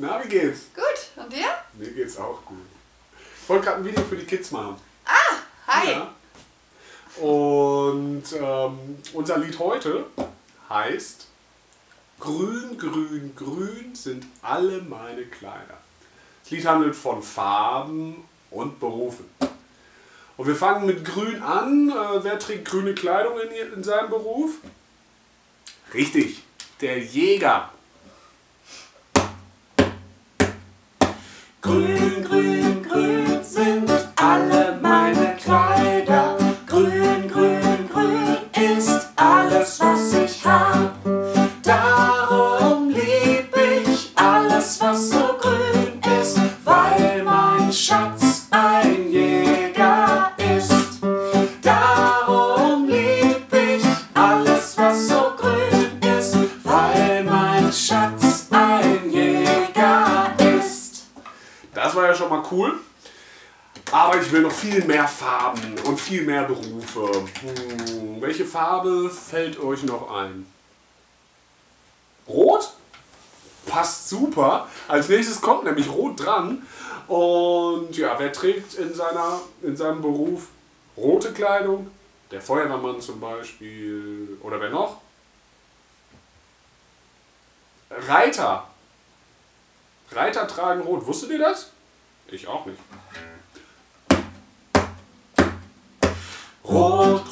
Na, wie geht's? Gut, und dir? Mir geht's auch gut. Ich wollte gerade ein Video für die Kids machen. Ah, hi. Ja. Und ähm, unser Lied heute heißt Grün, grün, grün sind alle meine Kleider. Das Lied handelt von Farben und Berufen. Und wir fangen mit Grün an. Äh, wer trägt grüne Kleidung in, in seinem Beruf? Richtig, der Jäger. Cool. Aber ich will noch viel mehr Farben und viel mehr Berufe. Hm, welche Farbe fällt euch noch ein? Rot? Passt super. Als nächstes kommt nämlich Rot dran. Und ja, wer trägt in, seiner, in seinem Beruf rote Kleidung? Der Feuerwehrmann zum Beispiel. Oder wer noch? Reiter. Reiter tragen rot. Wusstet ihr das? Ich auch nicht. Rot,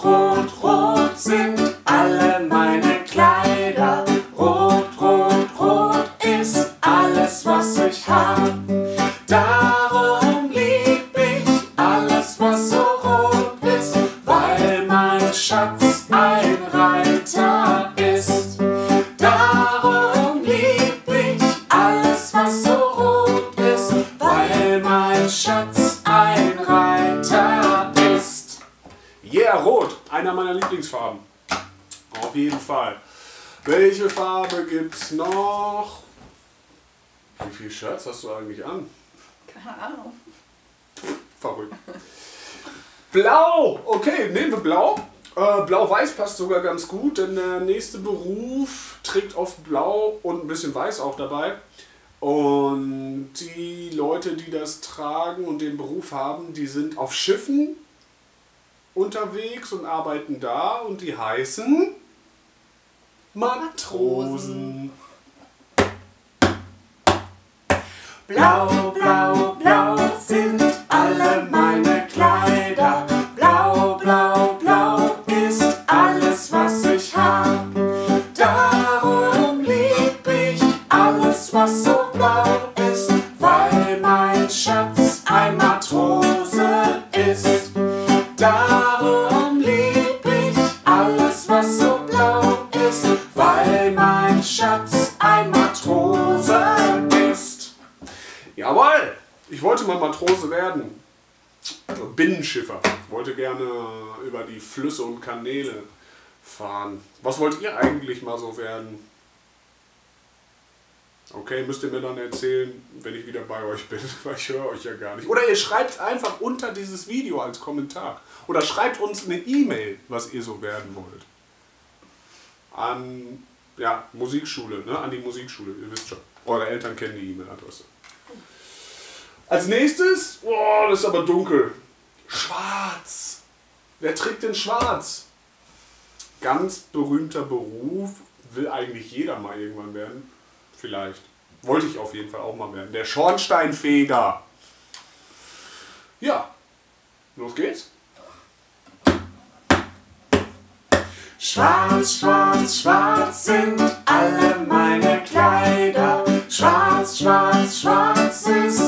Einer meiner Lieblingsfarben. Auf jeden Fall. Welche Farbe gibt's noch? Wie viele Shirts hast du eigentlich an? Keine Ahnung. Verrückt. Blau! Okay, nehmen wir Blau. Äh, Blau-Weiß passt sogar ganz gut, denn der nächste Beruf trägt oft Blau und ein bisschen Weiß auch dabei. Und die Leute, die das tragen und den Beruf haben, die sind auf Schiffen unterwegs und arbeiten da und die heißen Matrosen. Blau, blau, Matrose werden. Binnenschiffer. Wollte gerne über die Flüsse und Kanäle fahren. Was wollt ihr eigentlich mal so werden? Okay, müsst ihr mir dann erzählen, wenn ich wieder bei euch bin, weil ich höre euch ja gar nicht. Oder ihr schreibt einfach unter dieses Video als Kommentar. Oder schreibt uns eine E-Mail, was ihr so werden wollt. An ja, Musikschule, ne? An die Musikschule, ihr wisst schon. Eure Eltern kennen die E-Mail-Adresse. Als nächstes, oh, das ist aber dunkel. Schwarz. Wer trägt denn schwarz? Ganz berühmter Beruf, will eigentlich jeder mal irgendwann werden. Vielleicht. Wollte ich auf jeden Fall auch mal werden. Der Schornsteinfeger. Ja. Los geht's. Schwarz, schwarz, schwarz sind alle meine Kleider. Schwarz, schwarz, schwarz ist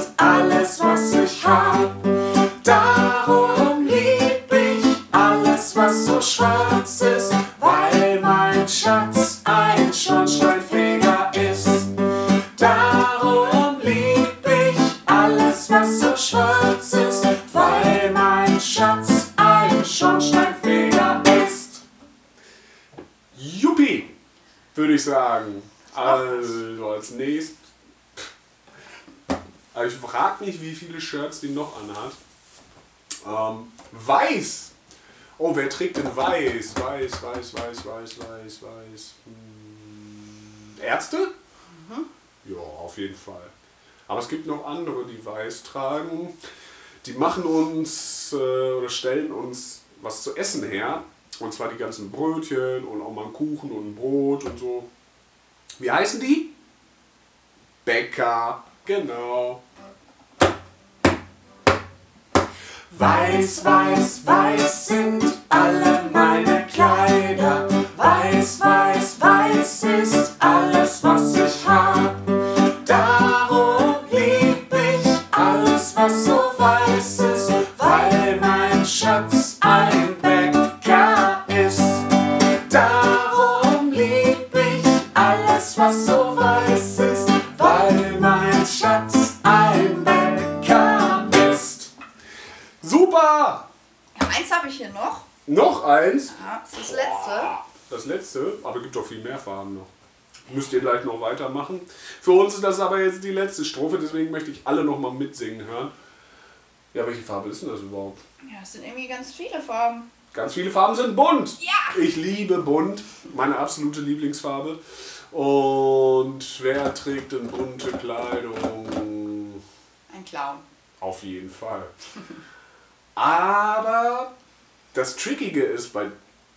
schwarz ist, weil mein Schatz ein Schornsteinfeger ist. Juppie, würde ich sagen. Also als nächstes. Ich frage mich, wie viele Shirts die noch anhat. Ähm, weiß. Oh, wer trägt denn weiß? Weiß, weiß, weiß, weiß, weiß, weiß. Hm, Ärzte? Ja, auf jeden Fall. Aber es gibt noch andere, die weiß tragen. Die machen uns äh, oder stellen uns was zu essen her. Und zwar die ganzen Brötchen und auch mal einen Kuchen und ein Brot und so. Wie heißen die? Bäcker, genau. Weiß, weiß, weiß sind alle meine Kleider. Weiß, weiß, weiß ist alles, was ich hab. Eins. Ja, das ist das letzte. Das letzte, aber es gibt doch viel mehr Farben noch. Müsst ihr gleich noch weitermachen. Für uns ist das aber jetzt die letzte Strophe, deswegen möchte ich alle noch mal mitsingen hören. Ja, welche Farbe ist denn das überhaupt? Ja, es sind irgendwie ganz viele Farben. Ganz viele Farben sind bunt. Ja! Ich liebe bunt, meine absolute Lieblingsfarbe. Und wer trägt denn bunte Kleidung? Ein Clown. Auf jeden Fall. Aber das Trickige ist bei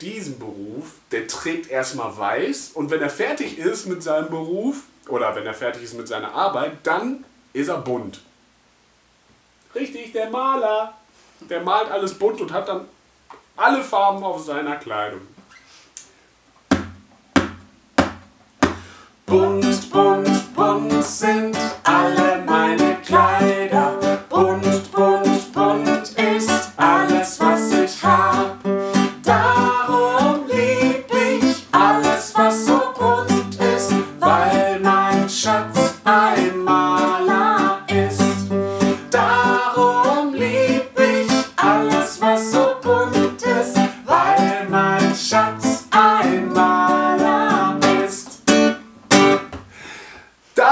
diesem Beruf, der trägt erstmal weiß und wenn er fertig ist mit seinem Beruf oder wenn er fertig ist mit seiner Arbeit, dann ist er bunt. Richtig, der Maler. Der malt alles bunt und hat dann alle Farben auf seiner Kleidung. Bunt, bunt,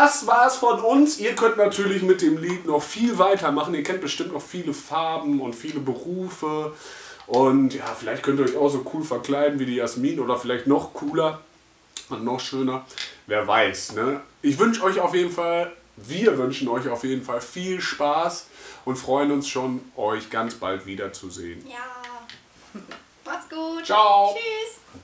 Das war's von uns. Ihr könnt natürlich mit dem Lied noch viel weitermachen. Ihr kennt bestimmt noch viele Farben und viele Berufe. Und ja, vielleicht könnt ihr euch auch so cool verkleiden wie die Jasmin oder vielleicht noch cooler und noch schöner. Wer weiß, ne? Ich wünsche euch auf jeden Fall, wir wünschen euch auf jeden Fall viel Spaß und freuen uns schon, euch ganz bald wiederzusehen. Ja. Macht's gut. Ciao. Tschüss.